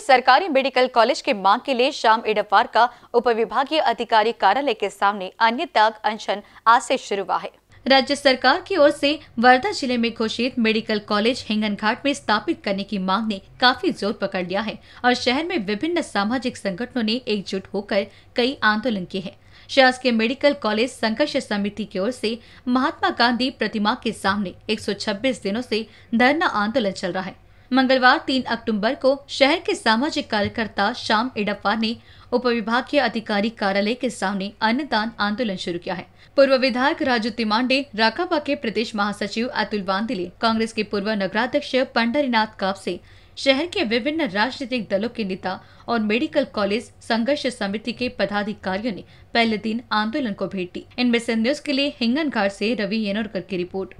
सरकारी medical college के मांग के लिए शाम इडपार का उपविभागीय अधिकारी कार्यालय के सामने अन्य त्याग अनशन आज से शुरू हुआ है। राज्य सरकार की ओर से वर्धा ज़िले में घोषित मेडिकल कॉलेज हिंगन घाट में स्थापित करने की मांग ने काफ़ी ज़ोर पकड़ लिया है और शहर में विभिन्न सामाजिक संगठनों ने एकजुट होकर कई आंदोलन किए हैं। शासकीय मेडिकल कॉलेज संघर्ष समिति की ओर से महात्मा गांधी प्रतिमा के सामने 126 दिनों से धरना आंदोलन चल रहा है। मंगलवार 3 अक्टूबर को शहर के सामाजिक कार्यकर्ता श्याम इडप्पा ने उप विभागीय अधिकारी कार्यालय के सामने अन्नदान आंदोलन शुरू किया है। पूर्व विधायक राजू तिमांडे राकापा के प्रदेश महासचिव अतुल वांदिले, कांग्रेस के पूर्व नगराध्यक्ष पंडरीनाथ कापसे शहर के विभिन्न राजनीतिक दलों के नेता और मेडिकल कॉलेज संघर्ष समिति के पदाधिकारियों ने पहले दिन आंदोलन को भेंट दी। इनमें से न्यूज़ के लिए हिंगन घाट से रवि येनोरकर की रिपोर्ट।